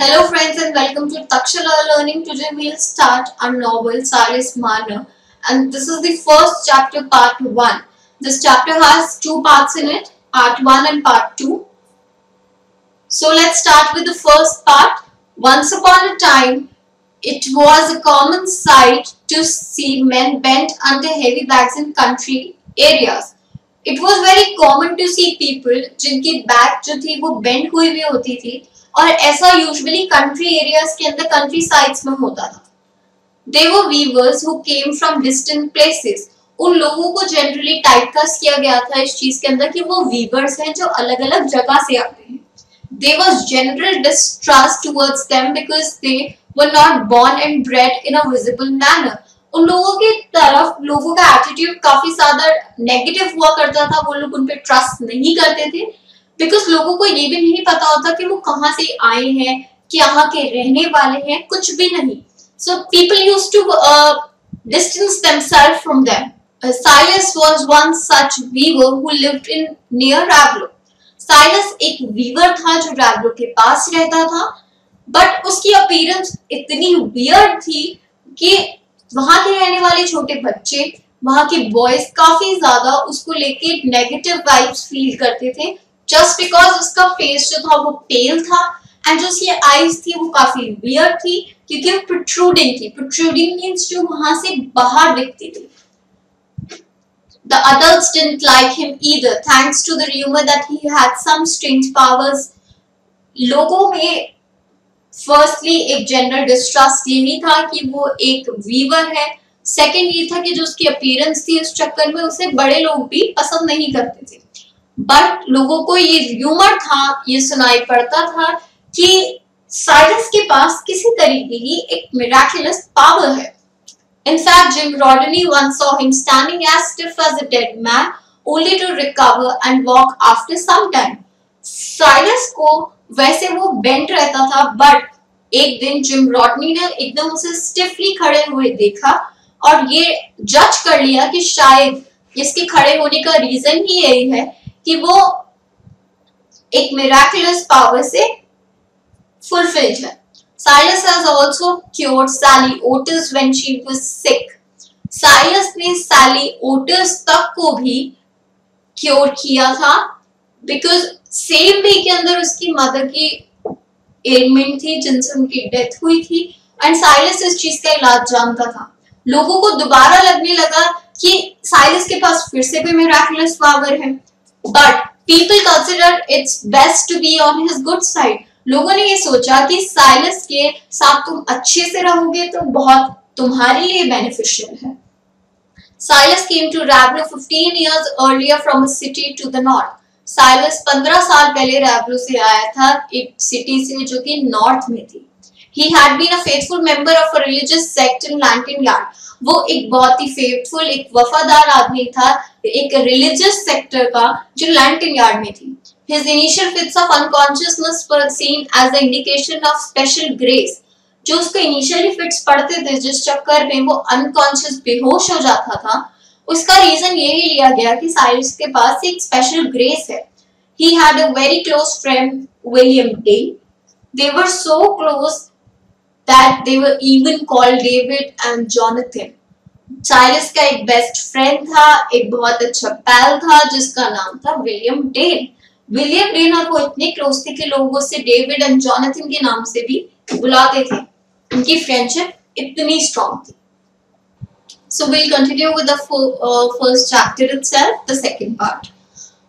Hello friends and welcome to Takshala Learning. Today we'll start our novel Silas Marner and this is the first chapter part 1. This chapter has two parts in it, part 1 and part 2. So let's start with the first part. Once upon a time, it was a common sight to see men bent under heavy bags in country areas. It was very common to see people जिनकी bag जो थी वो bend हुई हुई होती थी और ऐसा यूजुअली कंट्री एरियाज़ के अंदर कंट्री साइड्स में होता था। दे वो weavers who came from distant places उन लोगों को जनरली टाइपकास्ट किया गया था इस चीज़ के अंदर कि वो वीवर्स हैं जो अलग अलग जगह से आते हैं। They was general distrust towards them because they were not born and bred in a visible manner उन लोगों की तरफ़, लोगों का एटीट्यूड काफ़ी ज़्यादा नेगेटिव हुआ करता था। वो लोग उन पर ट्रस्ट नहीं करते थे। बिकॉज़ लोगों को ये भी नहीं पता होता कि वो कहाँ से आए हैं यहाँ के रहने वाले हैं कुछ भी नहीं so people use to themselves from them. Uh, Silas was one such weaver who lived in near Ravlo. Silas एक वीवर था जो रैवलो के पास रहता था बट उसकी अपीयरेंस इतनी वियर्ड थी कि वहाँ के रहने वाले छोटे बच्चे वहाँ के बॉयज़ काफ़ी ज़्यादा उसको लेके नेगेटिव वाइब्स फील करते थे जस्ट बिकॉज़ उसका फेस जो था वो पेल था एंड जो उसकी आईज थी वो काफ़ी वियर थी क्योंकि वो प्रोट्रूडिंग थी। प्रोट्रूडिंग मींस जो वहाँ से बाहर दिखती थी। The adults didn't like him either, thanks to the rumor that he had some strange powers. लोगों में फर्स्टली एक जनरल डिस्ट्रस्ट यही था कि वो एक वीवर है। सेकंड ये था कि जो उसकी अपीयरेंस थी उस चक्कर में उसे बड़े लोग भी पसंद नहीं करते थे। बट लोगों को ये र्यूमर था ये सुनाई पड़ता था कि साइलस के पास किसी तरीके की एक मिराकुलस पावर है fact, Jim Rodney once saw him standing as stiff as a dead man, only to recover and walk after some time. Silas को वैसे वो बेंट रहता था बट एक दिन जिम रॉडनी ने एकदम उसे स्टिफली खड़े हुए देखा और ये जज कर लिया कि शायद इसके खड़े होने का रीजन ही यही है कि वो एक मिराकुलस पावर से फुलफिल्ड है। Silas has also cured Sally Otis when she was sick. Silas ने Sally Otis तक को भी क्योर किया था बिकॉज़ सेम डे के अंदर उसकी मदर की एलिमेंट थी, जिनसे उनकी डेथ हुई थी एंड साइलस इस चीज़ का इलाज जानता था। लोगों को दोबारा लगने लगा कि साइलस के पास फिर से भी मिराकुलस पावर है। But people consider it's best to be on his good side लोगों ने ये सोचा कि साइलस के साथ तुम अच्छे से रहोगे तो बहुत तुम्हारे लिए बेनिफिशियल है। साइलस केम टू रैबलो 15 years earlier from a city to the north Silas 15 साल पहले रैबलो से आया था, एक सिटी से जो कि नॉर्थ में थी। He had been a faithful member of a religious sect in Lantern Yard वो एक बहुत ही फेथफुल एक वफादार आदमी था, एक रिलीजियस सेक्टर का, जो लैंटन यार्ड में थी। His initial fits of unconsciousness were seen as the indication of special grace. जो उसको इनिशियली फिट्स पढ़ते थे, जिस चक्कर में वो अनकॉन्शियस बेहोश हो जाता था, उसका रीजन यही लिया गया कि साइलस के पास एक स्पेशल ग्रेस है। He had a very close friend, William Day. They were so close that they were even called David and Jonathan Silas का एक बेस्ट फ्रेंड था एक बहुत अच्छा पैल था जिसका नाम था विलियम डेन विलियम डेन और वो इतने क्लोज थे कि लोग उससे डेविड एंड जॉनथन के नाम से भी बुलाते थे उनकी फ्रेंडशिप इतनी स्ट्रॉन्ग थी So we'll continue with the full, uh, first chapter itself, the second part.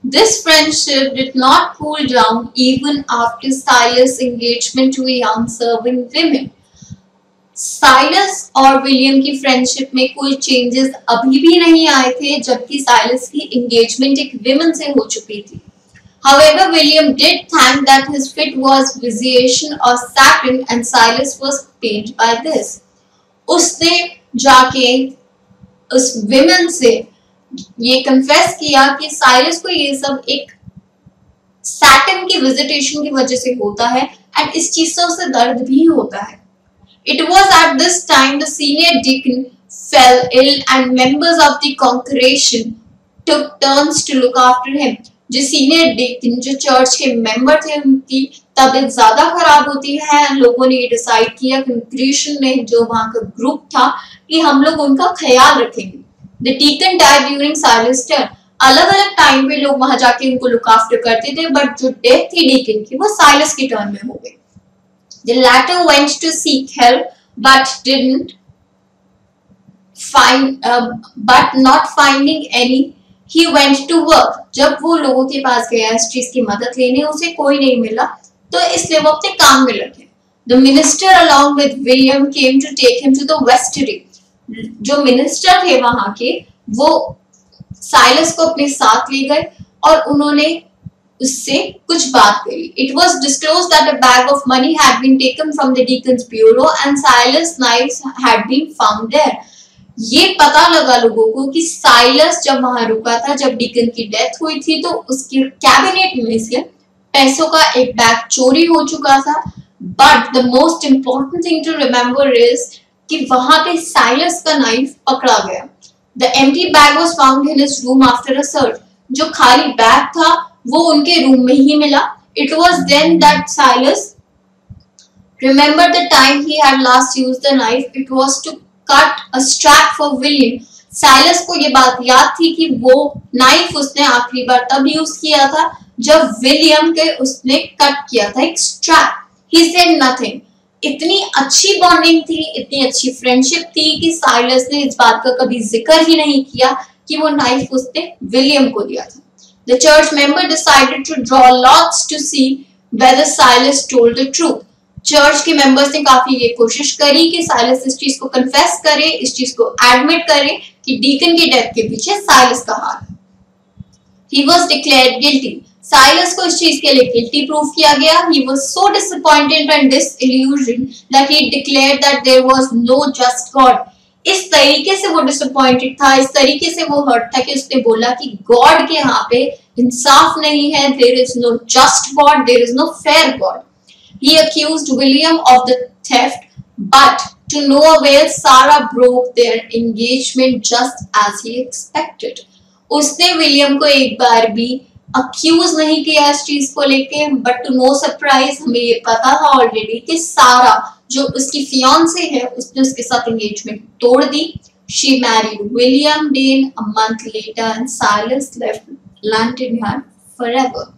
This friendship did not cool down even after Silas' engagement to a young serving women. Silas और William की friendship में कोई changes अभी भी नहीं आए थे जबकि साइलस की एंगेजमेंट एक विमेन से हो चुकी थी However, William did thank that his fit was visitation of Saturn and Silas was pained by this. उसने जाके उस विमेन से ये कन्फेस किया कि साइलस को ये सब एक सैटन की विजिटेशन की वजह से होता है एंड इस चीज़ से उसे दर्द भी होता है it was at this time the senior deacon fell ill and members of the congregation took turns to look after him. जो सीनियर डीकन जो चर्च के मेंबर थे उनकी तबीयत ज़्यादा खराब होती है लोगों ने ये डिसाइड किया कंक्रीशन ने जो वहाँ का ग्रुप था कि हम लोग उनका ख्याल रखेंगे। The deacon died during Silas's turn अलग अलग टाइम पे लोग वहाँ जाके उनको लुक आफ्टर करते थे बट जो डेथ थी डीकन की, वो साइलस के टर्न में हो गई। The latter went to seek help but didn't find uh, but not finding any he went to work जब वो लोगों के पास गया इस चीज़ की मदद लेने उसे कोई नहीं मिला तो इसलिए वो अपने काम में लगे The minister along with William came to take him to the vestry जो मिनिस्टर थे वहाँ के वो साइलस को अपने साथ ले गए और उन्होंने उससे कुछ बात करी। It was disclose that a bag of money had been taken from the deacon's bureau and Silas knife's had been found there ये पता लगा लोगों को कि साइलस जब वहाँ रुका था, जब डीकन की डेथ हुई थी तो उसके कैबिनेट में से पैसों का एक बैग चोरी हो चुका था। But the most important thing to remember is कि वहाँ पे साइलस का नाइफ पकड़ा गया। The empty bag was found in his room after a search जो खाली बैग था वो उनके रूम में ही मिला it was then that Silas Remember the time he had last used the knife? It was to cut a strap for William. Silas को ये बात याद थी कि वो नाइफ उसने आखिरी बार तब यूज़ किया था, जब विलियम के उसने कट किया था एक स्ट्रैप ही सेड नथिंग इतनी अच्छी बॉन्डिंग थी, इतनी अच्छी फ्रेंडशिप थी कि साइलस ने इस बात का कभी ज़िक्र ही नहीं किया कि वो नाइफ उसने विलियम को दिया था the church member decided to draw lots to see whether Silas told the truth church के मेंबर्स ने काफ़ी ये कोशिश करी कि साइलस इस चीज़ को कन्फेस करे, इस चीज़ को एडमिट करे कि डीकन की डेथ के पीछे साइलस का हाथ है। वॉज़ डिक्लेयर्ड गिल्टी साइलस को इस चीज़ के लिए गिल्टी प्रूव किया गया। He was so disappointed and disillusion that he declared that there was no just God इस तरीके से वो डिसअपॉइंटेड था, इस तरीके से वो हर्ट था कि उसने बोला कि गॉड के यहाँ पे इंसाफ नहीं है there is no just God there is no fair God he accused William of the theft but to no avail, Sarah broke their engagement just as he expected. उसने विलियम को एक बार भी अक्यूज नहीं किया इस चीज़ को लेके बट टू नो सरप्राइज़ हमें ये पता था ऑलरेडी कि सारा जो उसकी फियांसे है उसने उसके साथ एंगेजमेंट तोड़ दी। She married William Dane a month later and Silas left Lantern forever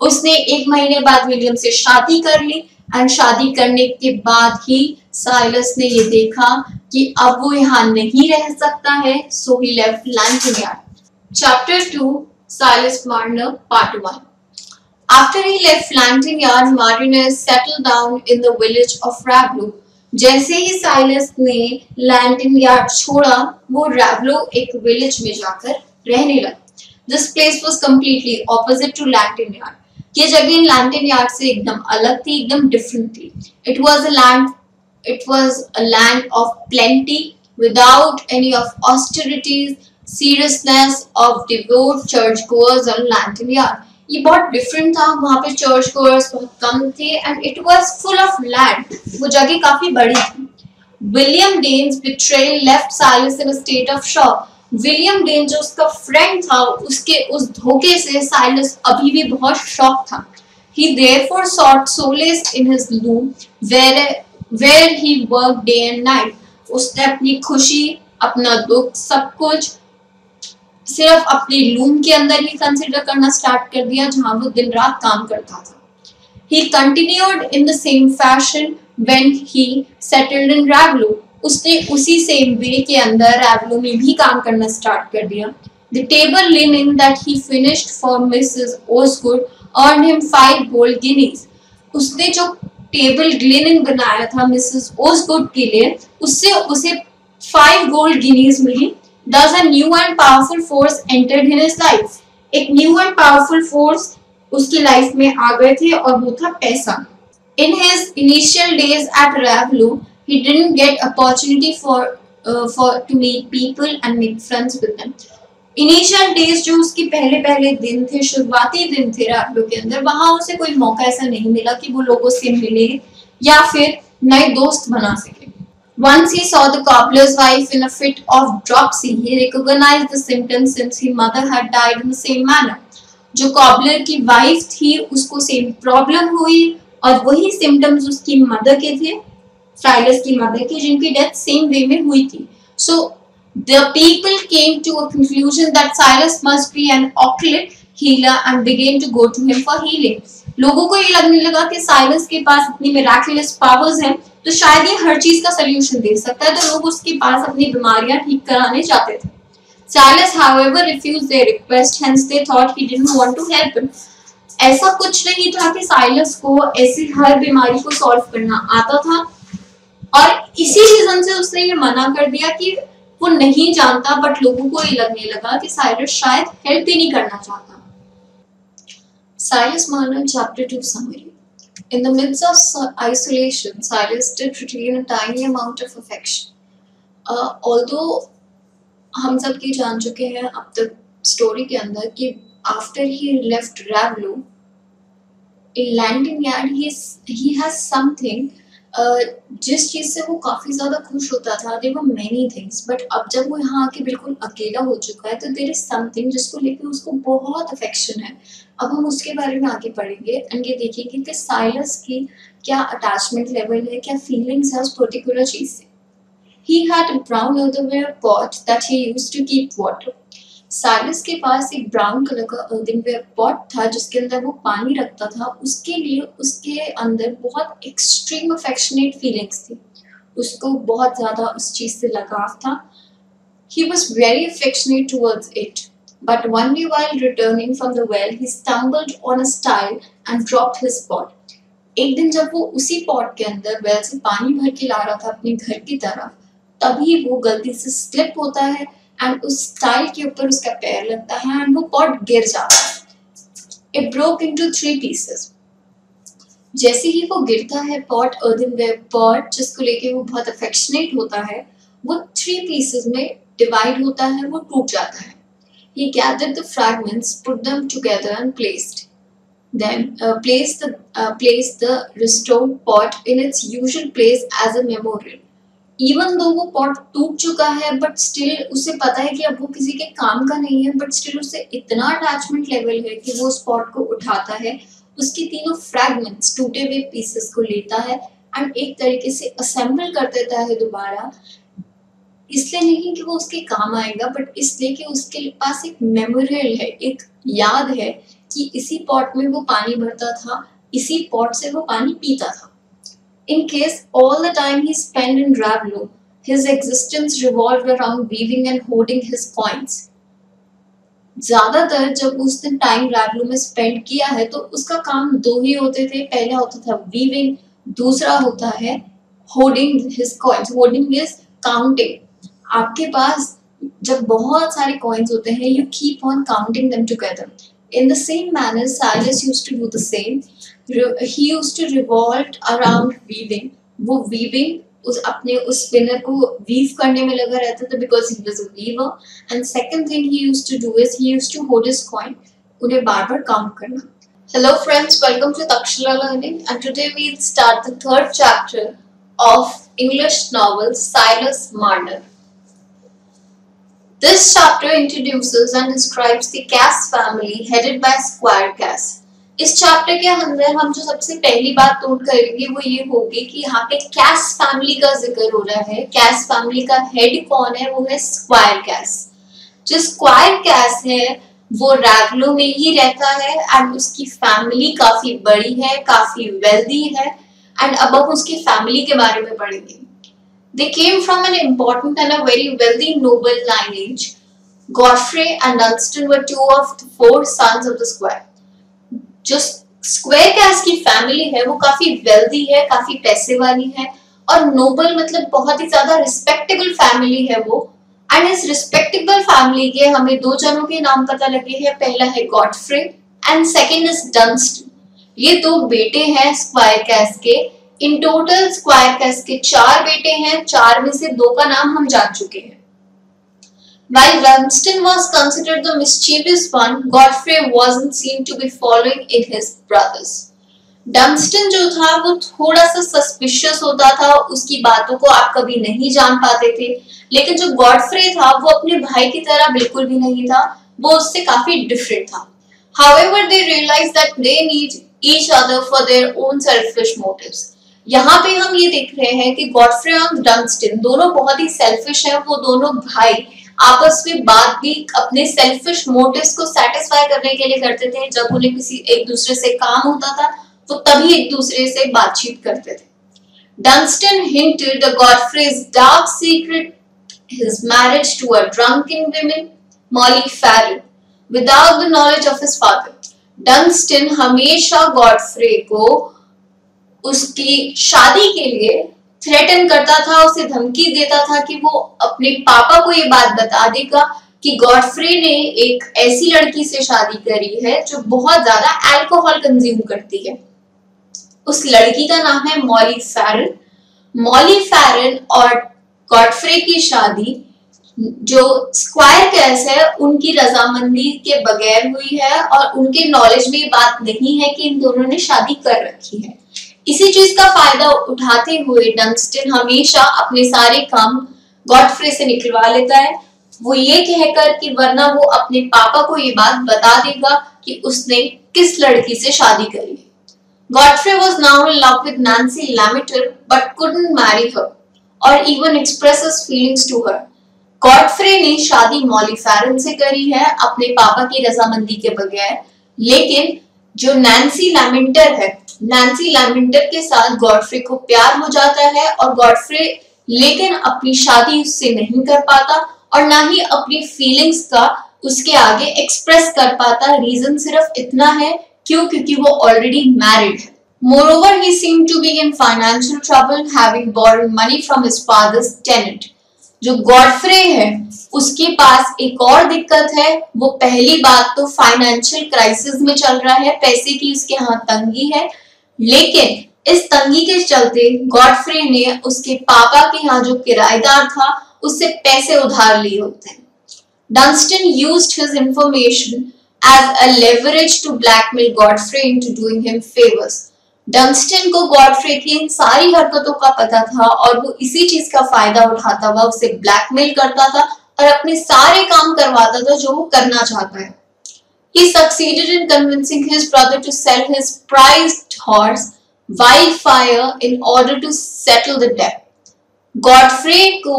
उसने एक महीने बाद विलियम से शादी कर ली एंड शादी करने के बाद ही साइलस ने ये देखा कि अब वो यहाँ नहीं रह सकता है so he left Lantern chapter two Silas Marner, Part 1. After he left Flandrian, Marinus settled down in the village of Rablo. जैसे ही साइलस ने लैंडिन यार्ड छोड़ा वो रैबलो एक विलेज में जाकर रहने लगा। This place was completely opposite to Lantern Yard ये जगह लैंडिन यार्ड से एकदम अलग थी एकदम डिफरेंट थी। It was a land it was a land of plenty without any of austerities seriousness of devout churchgoers on Lantern Yard ये बहुत डिफरेंट था, वहाँ पे चर्च गोअर्स बहुत कम थे and it was full of land वो जगह काफ़ी बड़ी थी। William Dane's betrayal left Silas in state of shock William Dane जो उसका फ्रेंड था, उसके, उस धोखे से साइलस अभी भी बहुत शॉक था। He therefore sought solace in his loom, where where he worked day and night. उसने अपनी खुशी, अपना दुख, सब कुछ सिर्फ़ अपने लूम के अंदर ही कंसिडर करना स्टार्ट कर दिया जहाँ वो दिन रात काम करता था। He continued in the same fashion when he settled in Raveloe उसने उसी सेम वे के अंदर रैवलो में भी काम करना स्टार्ट कर दिया। The table linen that he finished for Mrs Osgood earn him five gold guineas उसने जो टेबल लिनिंग बनाया था मिसेस ओसगुड के लिए, उससे उसे फाइव गोल्ड गिनीज मिली। Thus a new and powerful force entered in his life. एक new and powerful force उसकी लाइफ में आ गए थे और वो था पैसा In his initial days at Ravlu, he didn't get opportunity for uh, for to meet people and make friends with them. Initial days जो उसके पहले पहले दिन थे शुरुआती दिन थे रैवलो के अंदर वहाँ उसे कोई मौका ऐसा नहीं मिला कि वो लोगों से मिले या फिर नए दोस्त बना सके Once he saw the cobbler's wife in a fit of dropsy, he recognized the symptoms since his mother had died in the same manner. जो कॉबलर की वाइफ थी उसको सेम प्रॉब्लम हुई और वही सिम्टम्स उसकी मदर के थे साइलस की मदर की जिनकी डेथ सेम वे में हुई थी so the people came to a conclusion that Silas must be an occult healer and began to go to him for healing लोगों को ये लगने लगा कि साइलस के पास इतनी मिराकुलस पावर्स हैं तो शायद ये हर चीज़ का सोल्यूशन दे सकता है तो लोग उसके पास अपनी बीमारियाँ ठीक कराने जाते थे। Silas, however, refused their request, hence they thought he didn't want to help him. ऐसा कुछ नहीं था कि साइलस को ऐसी हर बीमारी को सॉल्व करना आता था। और इसी रीजन से उसने ये मना कर दिया कि वो नहीं जानता बट लोगों को ये लगने लगा कि साइलस शायद हेल्प ही नहीं करना चाहता। Silas Marner, Chapter 2 Summary. In the midst of isolation, Silas did retain a tiny amount of affection. Uh, although हम सब ये जान चुके हैं अब तक स्टोरी के अंदर कि after he left Raveloe Lantern yard he has जिस चीज़ से वो काफ़ी ज़्यादा खुश होता था there were many things but अब जब वो यहाँ आके बिल्कुल अकेला हो चुका है तो देर इज़ समथिंग जिसको लेकर उसको बहुत अफेक्शन है। अब हम उसके बारे में आगे पढ़ेंगे एंड ये देखेंगे कि साइलस की क्या अटैचमेंट लेवल है, क्या फीलिंग्स है उस पर्टिकुलर चीज़ से। He had a brown earthenware pot that he used to keep Silas के पास एक ब्राउन कलर का earthenware pot था जिसके अंदर वो पानी रखता था उसके लिए उसके अंदर बहुत एक्सट्रीम अफेक्शनेट फीलिंग्स थी उसको बहुत ज़्यादा उस चीज़ से लगाव था He was very affectionate towards it. But one day while returning from the well, he stumbled on a stile and dropped his pot. एक दिन जब वो उसी पॉट के अंदर वेल से पानी भर के ला रहा था अपने घर की तरफ़ तभी वो गलती से स्लिप होता है एंड उस टाइल के ऊपर उसका पैर लगता है एंड वो पॉट गिर जाता है। It broke into three pieces जैसे ही वो गिरता है पॉट अर्दिन वे पॉट जिसको लेके वो बहुत अफेक्शनेट होता है वो थ्री पीसेस में डिवाइड होता है वो टूट जाता है। He gather the fragments put them together and placed then uh, place the uh, place the restored pot in its usual place as even though वो पॉट टूट चुका है बट स्टिल उसे पता है कि अब वो किसी के काम का नहीं है बट स्टिल उसे इतना अटैचमेंट लेवल है कि वो उस पॉट को उठाता है। उसकी तीनों फ्रैगमेंट्स टूटे हुए पीसेस को लेता है एंड एक तरीके से असेंबल कर देता है दोबारा। इसलिए नहीं कि वो उसके काम आएगा बट इसलिए कि उसके पास एक मेमोरियल है, एक याद है कि इसी पॉट में वो पानी भरता था, इसी पॉट से वो पानी पीता था। In case all the time he spent in Ravlo, his existence revolved around weaving and hoarding his coins. ज़्यादातर जब उसने टाइम रैवलो में स्पेंड किया है तो उसका काम दो ही होते थे। पहला होता था वीविंग दूसरा होता है hoarding his coins hoarding is counting आपके पास जब बहुत सारे कॉइन्स होते हैं you keep on counting them together in the same manner Silas used to do the same he used to revolt around weaving वो weaving उस अपने उस स्पिनर को वीव करने में लगा रहता था because he was a weaver and second thing he used to do is he used to hold his coin उन्हें बार-बार काउंट करना Hello friends, welcome to Takshila Learning and today we'll start the third chapter of English novel Silas Marner. This chapter introduces and describes the Cass family headed by Squire Cass. इस chapter के अंदर हम जो सबसे पहली बात note करेंगे वो ये होगी कि यहाँ पे कैस फैमिली का ज़िक्र हो रहा है कैस फैमिली का हेड कौन है वो है स्क्वायर कैस जो स्क्वायर कैस है, वो रैगलो में ही रहता है एंड उसकी फैमिली काफ़ी बड़ी है, काफ़ी वेल्दी है एंड अब हम उसकी फैमिली के बारे में पढ़ेंगे They came from an important and a very wealthy, noble lineage. Godfrey and Dunstan were two of the four sons of the squire. जो स्क्वायर कैस की फैमिली है, वो काफ़ी वेल्दी है, काफ़ी पैसे वाली है और नोबल मतलब बहुत ही ज़्यादा रिस्पेक्टेबल फैमिली है वो। एंड इस रिस्पेक्टेबल फैमिली के हमें दो जनों के नाम पता लगे हैं। पहला है Godfrey and second is Dunstan ये दो बेटे हैं स्क्वायर कैस के। इन टोटल स्क्वायर कैस के चार बेटे हैं। चार में से दो का नाम हम जान चुके हैं। While Dunstan was considered the mischievous one, Godfrey wasn't seen to be following in his brothers. Dunstan जो था वो थोड़ा सा सस्पिशियस होता था उसकी बातों को आप कभी नहीं जान पाते थे लेकिन जो गॉडफ्रे था वो अपने भाई की तरह बिल्कुल भी नहीं था वो उससे काफ़ी डिफरेंट था However, they realize that they need each other for their own selfish motives. यहाँ पे हम ये देख रहे हैं कि गॉडफ्रे और डंस्टन दोनों बहुत ही सेल्फिश हैं वो दोनों भाई आपस में बात भी अपने सेल्फिश मोटिव्स को सेटिस्फाई करने के लिए करते थे। जब उन्हें किसी एक दूसरे से काम होता था तो तभी एक दूसरे से बातचीत करते थे। Dunstan hinted Godfrey's dark secret his marriage to a drunken woman Molly Farren without the knowledge of his father Dunstan हमेशा गॉडफ्रे को उसकी शादी के लिए थ्रेटन करता था, उसे धमकी देता था कि वो अपने पापा को ये बात बता देगा कि गॉडफ्रे ने एक ऐसी लड़की से शादी करी है जो बहुत ज़्यादा अल्कोहल कंज्यूम करती है। उस लड़की का नाम है मॉली फैरन। मॉली फैरन और गॉडफ्रे की शादी, जो स्क्वायर कैस है, उनकी रजामंदी के बगैर हुई है और उनके नॉलेज में ये बात नहीं है कि इन दोनों ने शादी कर रखी है। इसी चीज़ का फ़ायदा उठाते हुए डंस्टन हमेशा अपने सारे काम गॉडफ्रे से निकलवा लेता है। वो ये कहकर कि वरना वो अपने पापा को ये बात बता देगा कि उसने किस लड़की से शादी करी। है Godfrey was now in love with Nancy Lamiter, but couldn't marry her or even express his feelings to. Godfrey ने शादी मॉली फैरन से करी है, अपने पापा की रजामंदी के बगैर। लेकिन जो नैन्सी लैमेंटर है नैन्सी लैमेंटर के साथ गॉडफ्रे को प्यार हो जाता है और गॉडफ्रे लेकिन अपनी शादी उससे नहीं कर पाता और ना ही अपनी फीलिंग्स का उसके आगे एक्सप्रेस कर पाता। रीजन सिर्फ़ इतना है क्यों? क्योंकि वो ऑलरेडी मैरिड है। Moreover, he seemed to be in financial trouble, having borrowed money from his father's tenant. जो गॉडफ्रे है, उसके पास एक और दिक्कत है। वो पहली बात तो फाइनेंशियल क्राइसिस में चल रहा है, पैसे की उसके यहाँ तंगी है। लेकिन इस तंगी के चलते गॉडफ्रे ने उसके पापा के यहाँ जो किराएदार था, उससे पैसे उधार लिए होते हैं। Dunstan used his information as a leverage to blackmail Godfrey into doing him favors. Dunstan को गॉडफ्रे की इन सारी हरकतों का पता था और वो इसी चीज़ का फ़ायदा उठाता हुआ उसे ब्लैकमेल करता था और अपने सारे काम करवाता था जो वो करना चाहता है He succeeded in convincing his brother to sell his prized horse Wildfire in order to settle the debt. Godfrey को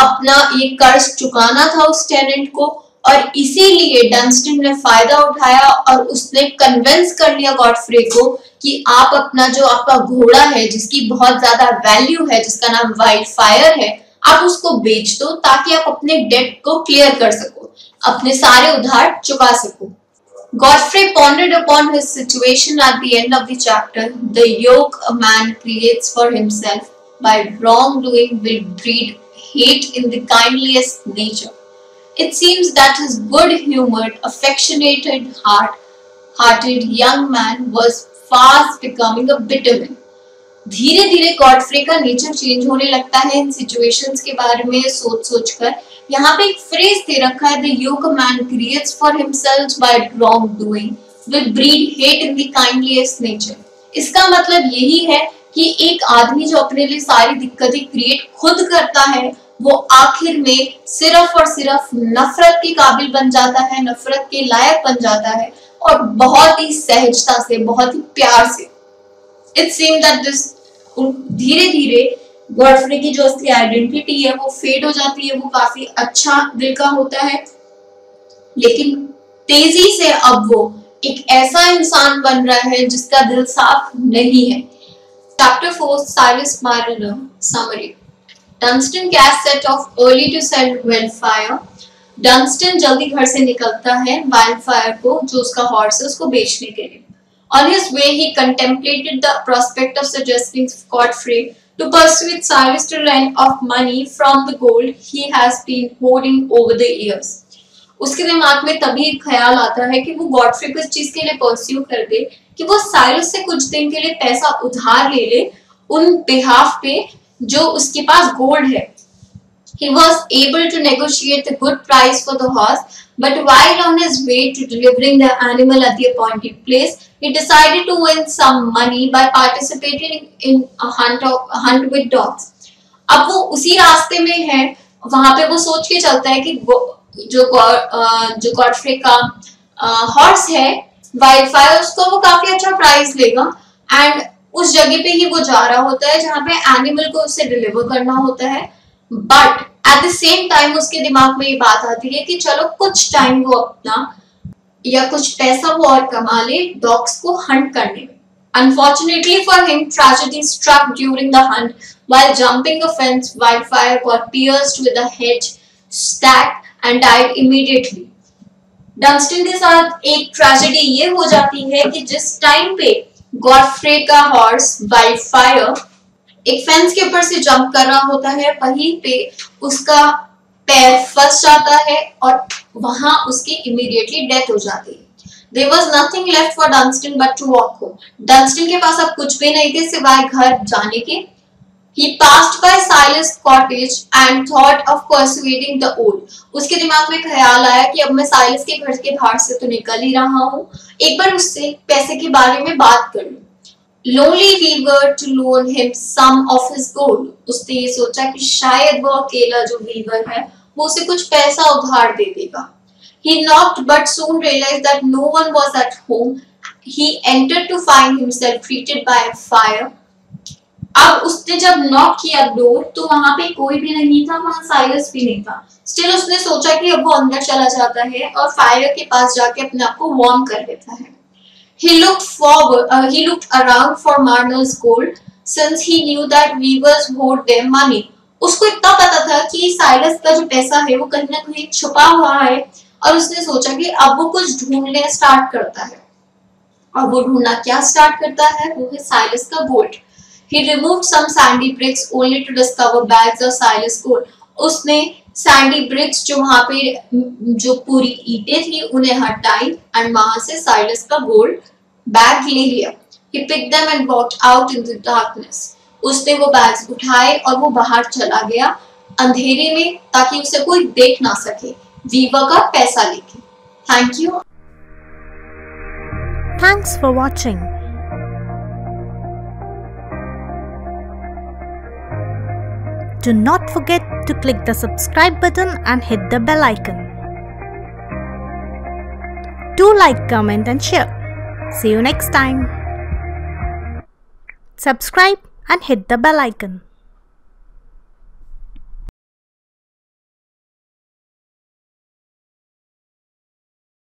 अपना ये कर्ज चुकाना था उस टेनेंट को और इसीलिए डंस्टन ने फ़ायदा उठाया और उसने कन्विंस कर लिया गॉडफ्रे को कि आप अपना जो आपका घोड़ा है, जिसकी बहुत ज़्यादा वैल्यू है, जिसका नाम वाइट फायर है, आप उसको बेच दो ताकि आप अपने डेट को क्लियर कर सको, अपने सारे उधार चुका सको। Godfrey pondered upon his situation at the end of the the yoke man creates for himself by wrong doing breed hate in the kindliest nature It seems that his good-humored, affectionate heart-hearted young man was fast becoming a bitter man. धीरे धीरे Godfrey का nature change होने लगता है इन situations के बारे में सोच सोच कर यहाँ पे एक फ्रेज दे रखा है the yoke man creates for himself by wrongdoing will breed hate in the kindliest nature इसका मतलब यही है कि एक आदमी जो अपने लिए सारी दिक्कतें क्रिएट खुद करता है वो आखिर में सिर्फ़ और सिर्फ़ नफरत के काबिल बन जाता है, नफरत के लायक बन जाता है और बहुत ही सहजता से, बहुत ही प्यार से। इट सीम दैट दिस धीरे धीरे गॉडफ्रे की जो असली आइडेंटिटी है, वो फेड हो जाती है, वो काफ़ी अच्छा दिल का होता है। लेकिन तेज़ी से अब वो एक ऐसा इंसान बन रहा है जिसका दिल साफ़ नहीं है। Chapter four Silas Marner summary Dunstan Cass set off early to sell Wildfire Dunstan जल्दी घर से निकलता है वाइल्डफायर को जो उसका हॉर्स है उसको बेचने के लिए On his way, he contemplated the prospect of suggesting Godfrey to persuade Cyrus to lend off money from the gold he has been hoarding over the years. उसके दिमाग में तभी एक ख्याल आता है कि वो गॉडफ्रे को इस चीज़ के लिए परस्यू कर दे कि वो साइरस से कुछ दिन के लिए पैसा उधार ले ले उन बिहाफ पे जो उसके पास गोल्ड है He was able to negotiate a good price for the horse, but while on his way to delivering the animal at the appointed place, he decided to win some money by participating in a hunt of a hunt with dogs. अब वो उसी रास्ते में है वहाँ पे वो सोच के चलता है कि जो जो गॉडफ्रे का हॉर्स है वाइल्ड फायर उसको वो काफ़ी अच्छा प्राइस लेगा एंड उस जगह पे ही वो जा रहा होता है जहाँ पे एनिमल को उसे डिलीवर करना होता है but at the same time उसके दिमाग में ये बात आती है कि चलो कुछ टाइम वो अपना या कुछ पैसा वो और कमा ले डॉग्स को हंट करने में Unfortunately for him, tragedy struck during the hunt. While jumping a fence, Wildfire got pierced with a hedge stack and died immediately. Dunstan के साथ एक ट्रेजेडी ये हो जाती है कि जिस टाइम पे गॉडफ्रे का हॉर्स वाइल्ड फायर एक फेंस के ऊपर से जंप कर रहा होता है, वहीं पे उसका पैर फंस जाता है और वहाँ उसकी इमीडिएटली डेथ हो जाती है There was nothing left for Dunstan but to walk home. Dunstan के पास अब कुछ भी नहीं थे, सिवाय घर जाने के He passed by Silas cottage and thought of persuading the old. उसके दिमाग में ख्याल आया कि अब मैं साइलस के घर के बाहर से तो निकल ही रहा हूँ एक बार उससे पैसे के बारे में बात कर लूँ Lonely weaver to loan him some of his gold. उसने ये सोचा कि शायद वो अकेला जो वीवर है वो उसे कुछ पैसा उधार दे देगा He knocked but soon realized that no one was at home. He entered to find himself treated by a fire. अब उसने जब नॉक किया डोर तो वहाँ पे कोई भी नहीं था, वहाँ साइलस भी नहीं था। स्टिल उसने सोचा कि अब वो अंदर चला जाता है और फायर के पास जाके अपने आप को वार्म कर लेता है। He. Uh. उसको इतना पता था कि साइलस का जो पैसा है, वो कहीं ना कहीं छुपा हुआ है। और उसने सोचा कि अब वो कुछ ढूँढने स्टार्ट करता है। और वो ढूंढना क्या स्टार्ट करता है? वो है साइलस का gold He removed some sandy bricks only to discover bags of Silas gold. उसने सैंडी ब्रिक्स जो वहाँ पे जो पूरी ईटे थी उन्हें हटाई एंड वहाँ से साइलस का गोल्ड बैग ले लिया He picked them and walked out in the darkness. उसने वो बैग्स उठाए और वो बाहर चला गया अंधेरे में ताकि उसे कोई देख ना सके वीवा का पैसा लेके thank you Thanks for watching. Do not forget to click the subscribe button and hit the bell icon. Do like, comment and share. See you next time. Subscribe and hit the bell icon.